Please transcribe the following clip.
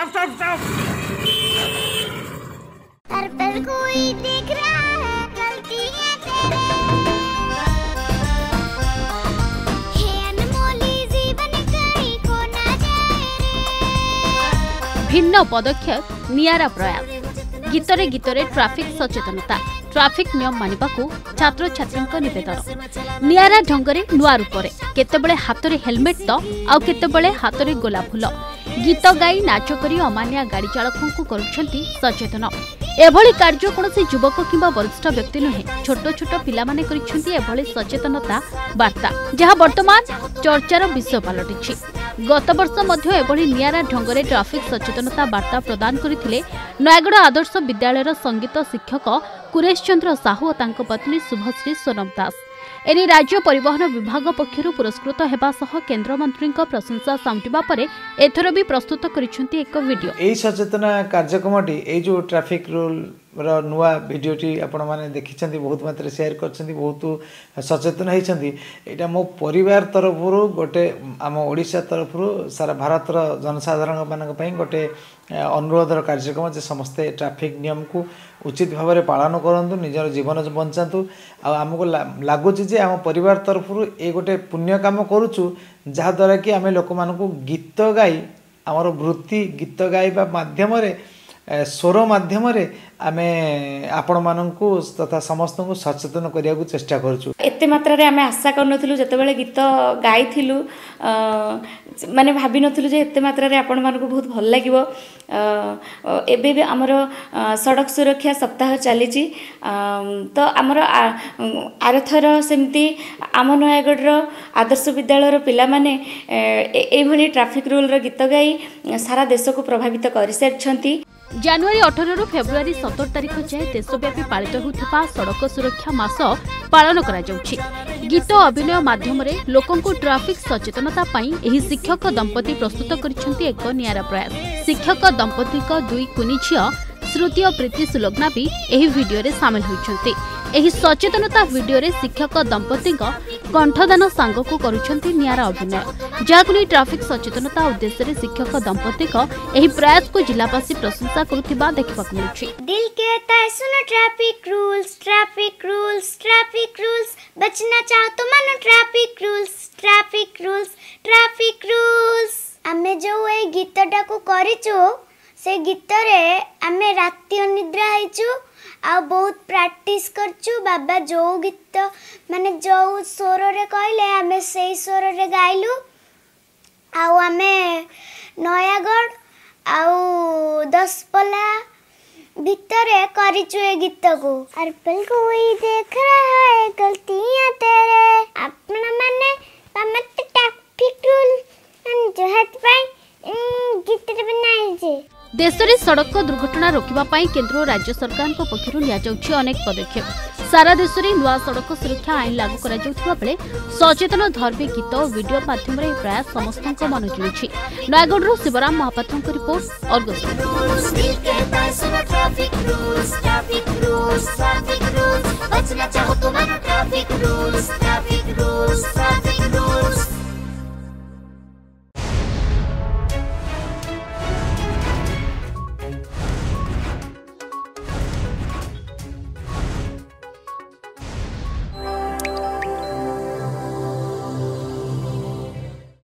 stop stop stop हर पल कोई देख रहा ভিন্ন পদক্ষেপ নিয়ারা প্রয়াস গীতরে গীতরে ট্রাফিক সচেতনতা ট্রাফিক নিয়ম মানিবাকু ছাত্রছাত্রীঙ্ক নিবেদন নিয়ারা ঢঙ্গরে নূয়া রূপরে কেতবেলে হাতরে হেলমেট তো আউ কেতবেলে হাতরে গোলাপ ফুল গীত গাই নাচ করে অমানিয়া গাড়ি চালক করছেন সচেতন এভাবে কার্য কোণী যুবক কিংবা বরিষ্ঠ ব্যক্তি নুহে ছোট ছোট পিলামানে করছেন এভাবে সচেতনতা বার্তা যা বর্তমান চর্চার বিষয় পালটিছে গত বর্ষ এভাবে নিয়ারা ঢঙ্গে ট্রাফিক সচেতনতা বার্তা প্রদান করে নয়াগড় আদর্শ বিদ্যালয়ের সঙ্গীত শিক্ষক কুরেশ চন্দ্র সাহু ও তাঁর পত্নী শুভশ্রী সোনম দাস ଏନେଇ ରାଜ୍ୟ ପରିବହନ ବିଭାଗ ପକ୍ଷରୁ ପୁରସ୍କୃତ ହେବା ସହ କେନ୍ଦ୍ରମନ୍ତ୍ରୀଙ୍କ ପ୍ରଶଂସା ସାଉଁଟିବା ପରେ ଏଥର ବି ପ୍ରସ୍ତୁତ କରିଛନ୍ତି ଏକ ଭିଡିଓ ଏହି ସଚେତନା କାର୍ଯ୍ୟକ୍ରମଟି ଏଇ ଯେଉଁ ଟ୍ରାଫିକ୍ ରୁଲ୍ र नुवा भिडियो माने देखि बहुत मात्र शेयर मतेार गरि सचेतन है एउटा म परवार तरफु गए आम ओडा तरफु सारा भारत जनसाधारण पई गोटे अनुरोधर कार्यक्रम जे समस्त ट्रैफिक नियम को उचित भावना पालन गरु निजर जीवन आ हम हम को लागो जे परिवार बन्छाँ आमुक लागु आमारतरफुटे पुण्यकम गरुछु जहाद्वारा कि आम लोक मानको गीत गाई आम वृत्ति गीत गाई बा माध्यम रे ସ୍ୱର ମାଧ୍ୟମରେ ଆମେ ଆପଣମାନଙ୍କୁ ତଥା ସମସ୍ତଙ୍କୁ ସଚେତନ କରିବାକୁ ଚେଷ୍ଟା କରୁଛୁ ଏତେ ମାତ୍ରାରେ ଆମେ ଆଶା କରୁନଥିଲୁ ଯେତେବେଳେ ଗୀତ ଗାଇଥିଲୁ ମାନେ ଭାବିନଥିଲୁ ଯେ ଏତେ ମାତ୍ରାରେ ଆପଣମାନଙ୍କୁ ବହୁତ ଭଲ ଲାଗିବ ଏବେ ବି ଆମର ସଡ଼କ ସୁରକ୍ଷା ସପ୍ତାହ ଚାଲିଛି ତ ଆମର ଆରଥର ସେମିତି ଆମ ନୟାଗଡ଼ର ଆଦର୍ଶ ବିଦ୍ୟାଳୟର ପିଲାମାନେ ଏଇଭଳି ଟ୍ରାଫିକ୍ ରୁଲ୍ର ଗୀତ ଗାଇ ସାରା ଦେଶକୁ ପ୍ରଭାବିତ କରିସାରିଛନ୍ତି ଜାନୁଆରୀ ଅଠରରୁ ଫେବୃଆରୀ ସତର ତାରିଖ ଯାଏ ଦେଶବ୍ୟାପୀ ପାଳିତ ହେଉଥିବା ସଡ଼କ ସୁରକ୍ଷା ମାସ ପାଳନ କରାଯାଉଛି ଗୀତ ଅଭିନୟ ମାଧ୍ୟମରେ ଲୋକଙ୍କୁ ଟ୍ରାଫିକ୍ ସଚେତନତା ପାଇଁ ଏହି ଶିକ୍ଷକ ଦମ୍ପତି ପ୍ରସ୍ତୁତ କରିଛନ୍ତି ଏକ ନିଆରା ପ୍ରୟାସ ଶିକ୍ଷକ ଦମ୍ପତିଙ୍କ ଦୁଇ କୁନି ଝିଅ ଶ୍ରୁତି ଓ ପ୍ରୀତି ସୁଲଗ୍ନା ବି ଏହି ଭିଡ଼ିଓରେ ସାମିଲ ହୋଇଛନ୍ତି ଏହି ସଚେତନତା ଭିଡ଼ିଓରେ ଶିକ୍ଷକ ଦମ୍ପତିଙ୍କ କଣ୍ଠଦାନ ସାଙ୍ଗକୁ କରୁଛନ୍ତି ନିଆରା ଅଭିନୟ ଯାହାକୁ ନେଇ ଟ୍ରାଫିକ୍ ସଚେତନତା ଉଦ୍ଦେଶ୍ୟରେ ଶିକ୍ଷକ ଦମ୍ପତିଙ୍କ ଏହି ପ୍ରୟାସକୁ ଜିଲ୍ଲାବାସୀ ପ୍ରଶଂସା କରୁଥିବା ଦେଖିବାକୁ ମିଳୁଛି ଆମେ ଯୋଉ ଏଇ ଗୀତଟାକୁ କରିଛୁ ସେ ଗୀତରେ ଆମେ ରାତି ଅନିଦ୍ରା ହେଇଛୁ ଆଉ ବହୁତ ପ୍ରାକ୍ଟିସ୍ କରିଛୁ ବାବା ଯେଉଁ ଗୀତ ମାନେ ଯେଉଁ ସ୍ୱରରେ କହିଲେ ଆମେ ସେଇ ସ୍ୱରରେ ଗାଇଲୁ ଆଉ ଆମେ ନୟାଗଡ଼ ଆଉ ଦଶପଲ୍ଲା ଭିତରେ କରିଛୁ ଏ ଗୀତକୁ ଅର୍ପଲ କୋଇ ଦେଖ ରହା ହେ ଗଲତିୟାଁ ତେରେ ଆପଣ ମାନେ ମତେ ଟ୍ରାଫିକ୍ ରୁଲ ଦେଶରେ ସଡ଼କ ଦୁର୍ଘଟଣା ରୋକିବା ପାଇଁ କେନ୍ଦ୍ର ଓ ରାଜ୍ୟ ସରକାରଙ୍କ ପକ୍ଷରୁ ନିଆଯାଉଛି ଅନେକ ପଦକ୍ଷେପ ସାରା ଦେଶରେ ନୂଆ ସଡ଼କ ସୁରକ୍ଷା ଆଇନ ଲାଗୁ କରାଯାଉଥିବା ବେଳେ ସଚେତନ ଧର୍ମୀ ଗୀତ ଓ ଭିଡ଼ିଓ ମାଧ୍ୟମରେ ଏହି ପ୍ରୟାସ ସମସ୍ତଙ୍କ ମନ ଜୁଳିଛି ନୟାଗଡ଼ରୁ ଶିବରାମ ମହାପାତ୍ରଙ୍କ ରିପୋର୍ଟ ଅର୍ଗସ